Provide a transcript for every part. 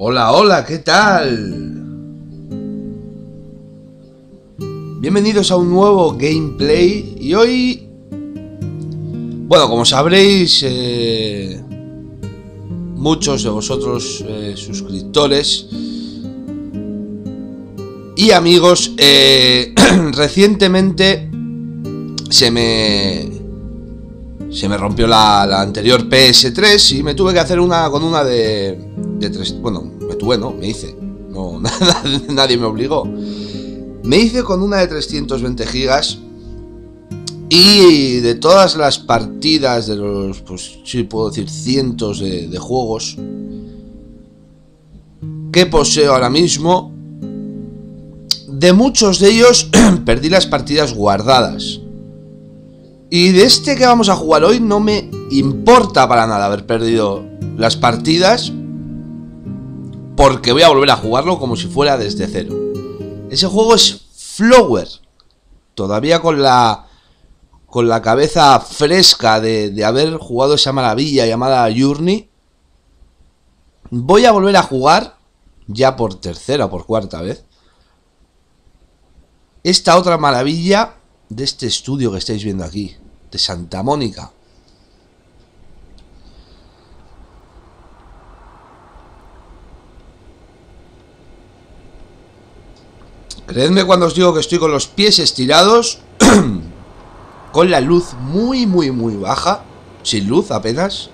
Hola, hola, ¿qué tal? Bienvenidos a un nuevo gameplay y hoy... Bueno, como sabréis, eh, muchos de vosotros eh, suscriptores y amigos, eh, recientemente se me se me rompió la, anterior PS3 y me tuve que hacer una con una de, de tres, bueno, me tuve, no, me hice, no, nadie me obligó. Me hice con una de 320 gigas y de todas las partidas de los, pues sí puedo decir, cientos de, de juegos que poseo ahora mismo, de muchos de ellos perdí las partidas guardadas. Y de este que vamos a jugar hoy no me importa para nada haber perdido las partidas. Porque voy a volver a jugarlo como si fuera desde cero. Ese juego es Flower. Todavía con la con la cabeza fresca de, de haber jugado esa maravilla llamada Journey. Voy a volver a jugar ya por tercera o por cuarta vez. Esta otra maravilla de este estudio que estáis viendo aquí, de Santa Mónica. Creedme cuando os digo que estoy con los pies estirados, con la luz muy, muy, muy baja, sin luz apenas.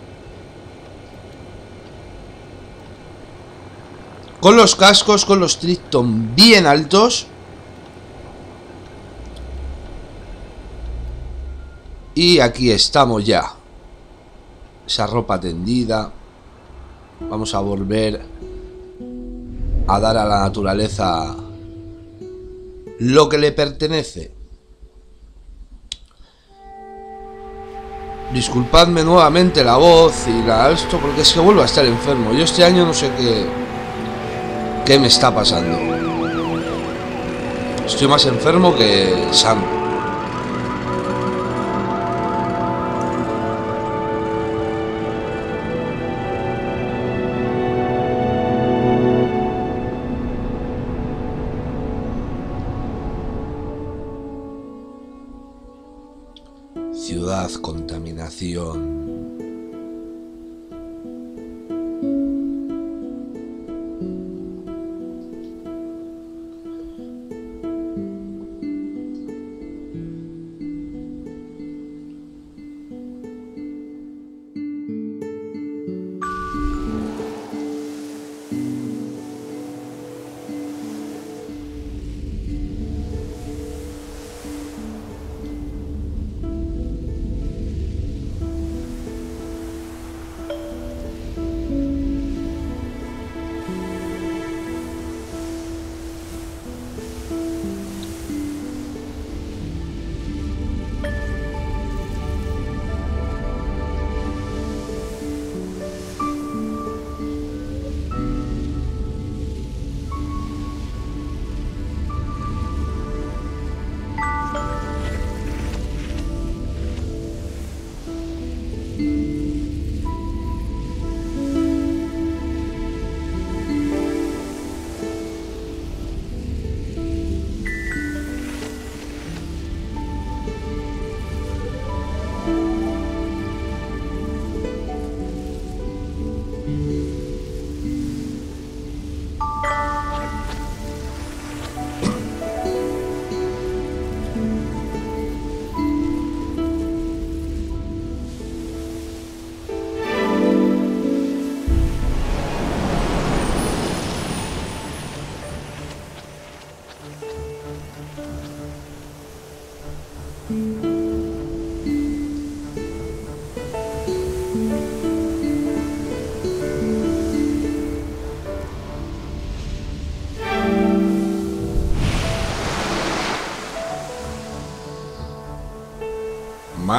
Con los cascos, con los Triton bien altos. Y aquí estamos ya. Esa ropa tendida. Vamos a volver a dar a la naturaleza lo que le pertenece. Disculpadme nuevamente la voz y la esto porque es que vuelvo a estar enfermo. Yo este año no sé qué qué me está pasando. Estoy más enfermo que sano. Contaminación.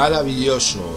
Maravilloso.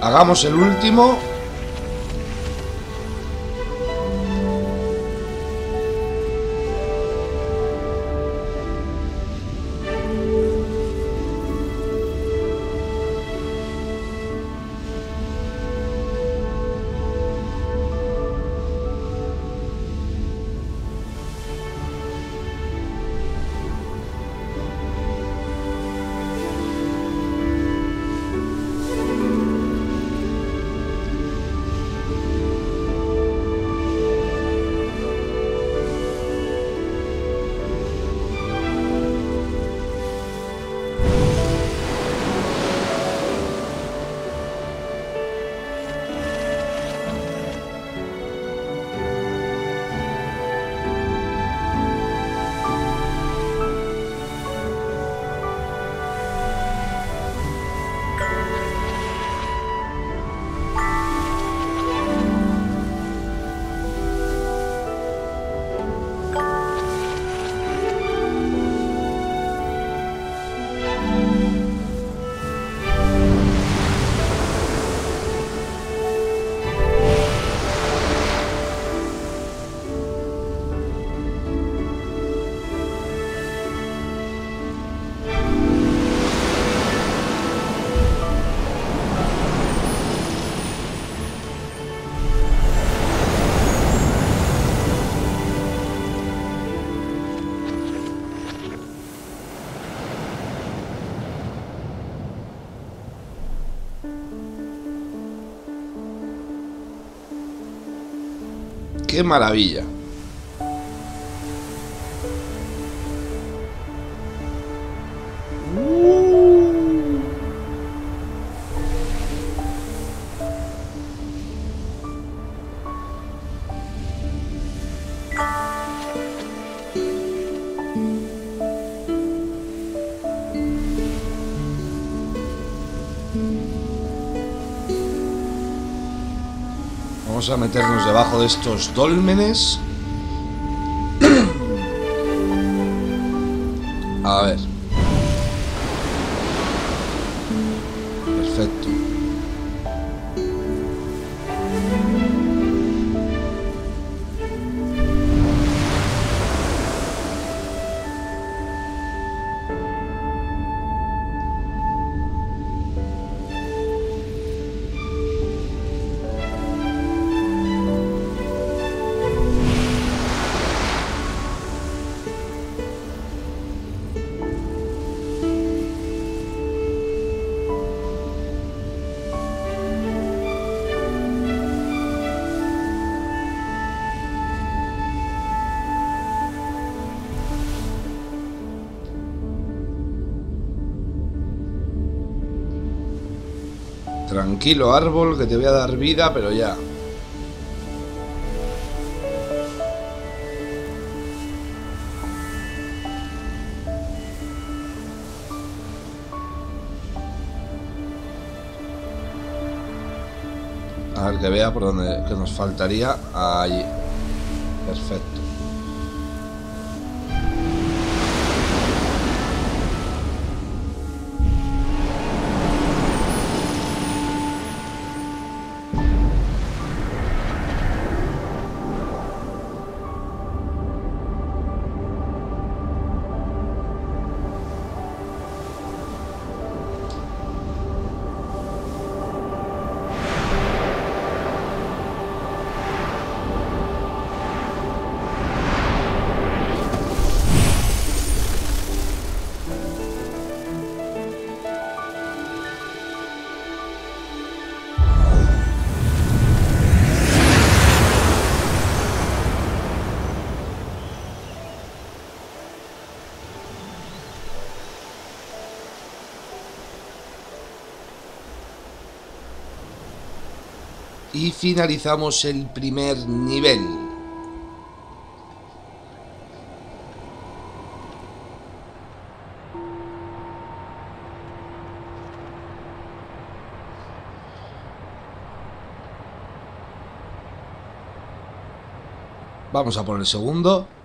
Hagamos el último. ¡Qué maravilla! A meternos debajo de estos dólmenes. A ver. Perfecto. Tranquilo árbol, que te voy a dar vida, pero ya. A ver que vea por dónde que nos faltaría. Allí. Perfecto. Y finalizamos el primer nivel. Vamos a por el segundo.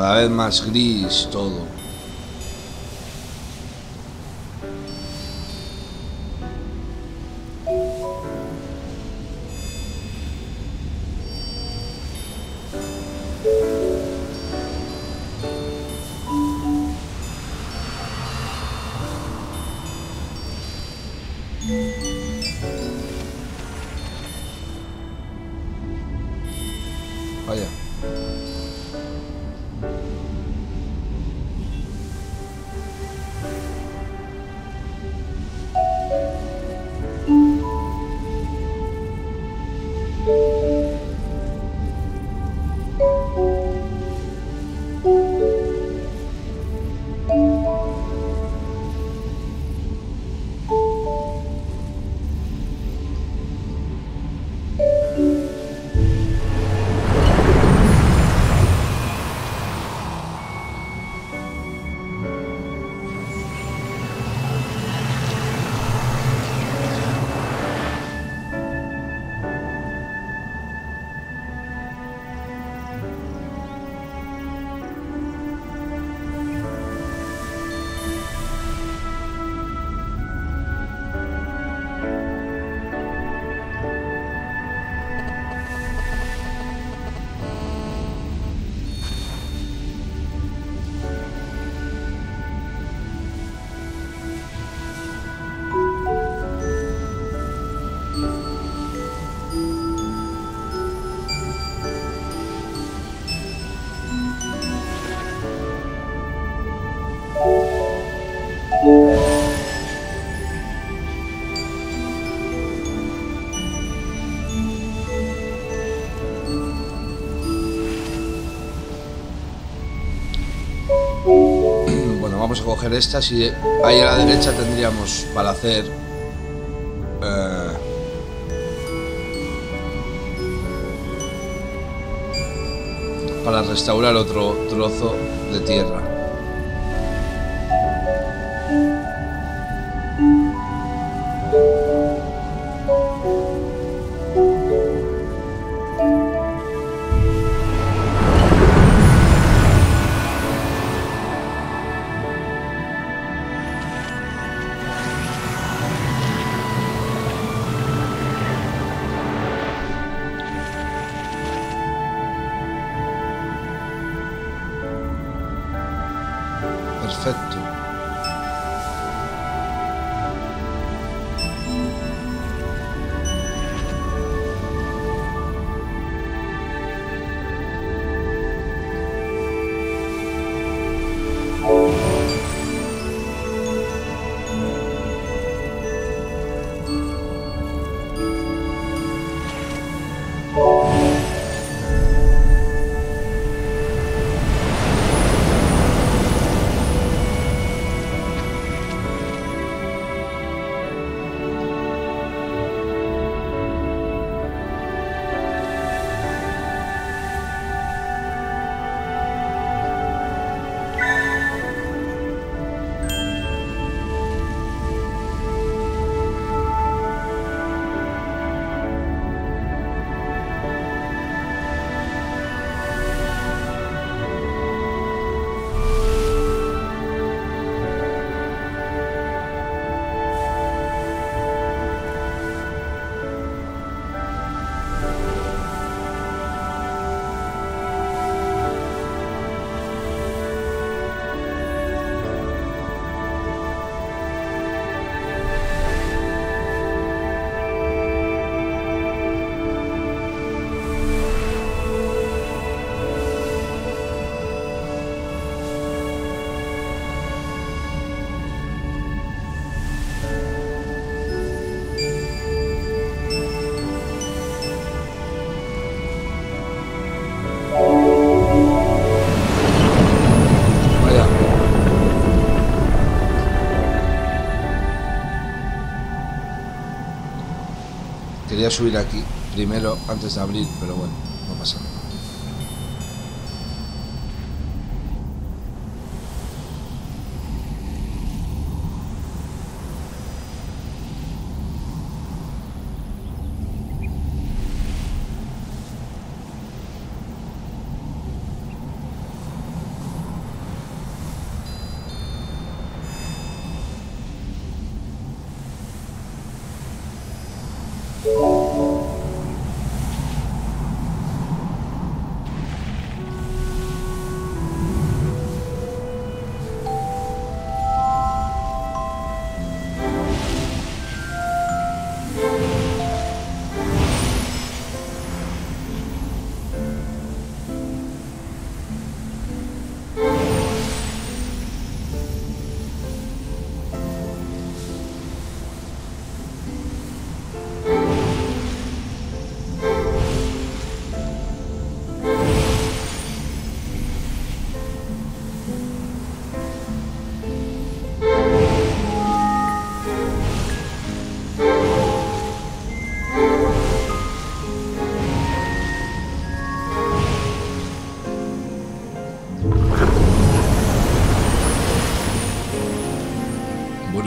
Cada vez más gris todo. Vamos a coger estas y ahí a la derecha tendríamos para hacer... eh, para restaurar otro trozo de tierra. Perfecto. Vaya. Subir aquí primero antes de abrir, pero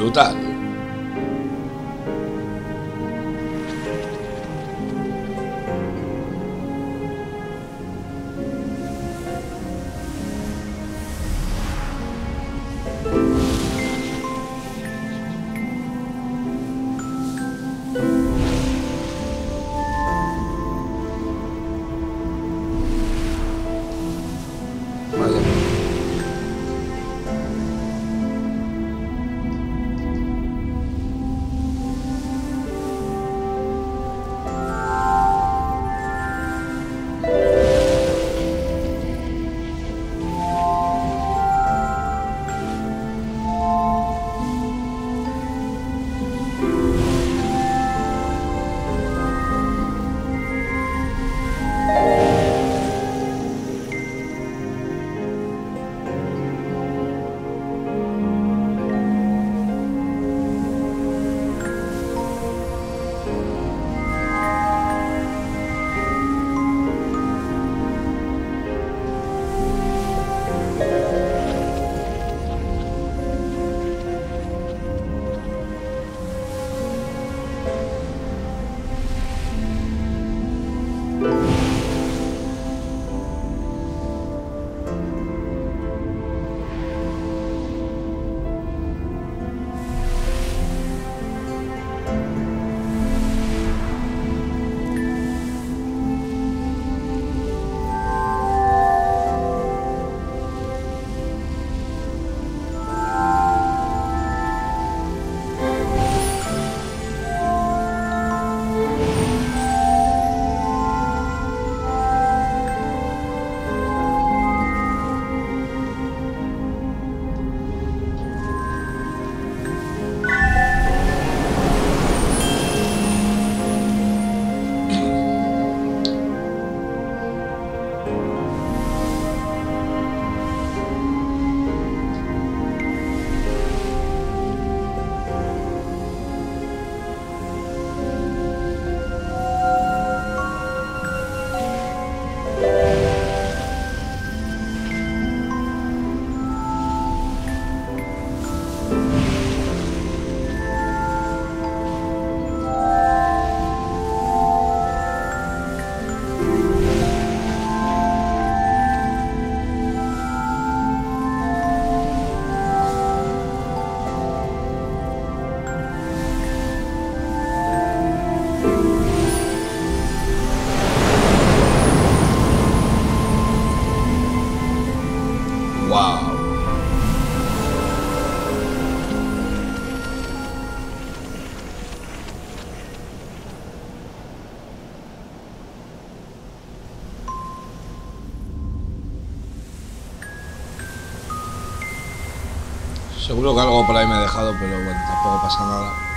lutar. Seguro que algo por ahí me he dejado, pero bueno, tampoco pasa nada.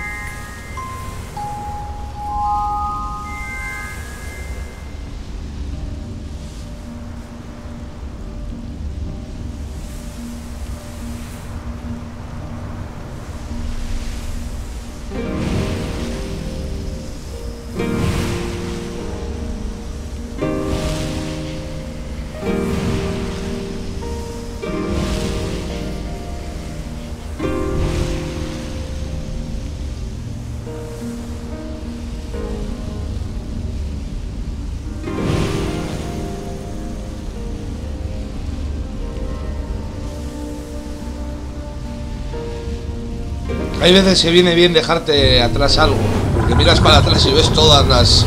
Hay veces que viene bien dejarte atrás algo, porque miras para atrás y ves todas las...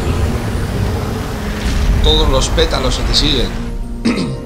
todos los pétalos que te siguen.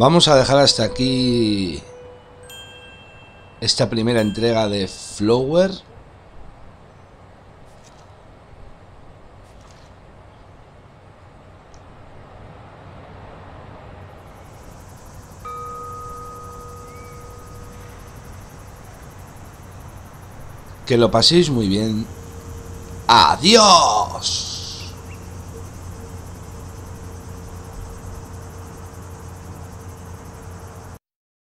Vamos a dejar hasta aquí esta primera entrega de Flower. Que lo paséis muy bien. Adiós.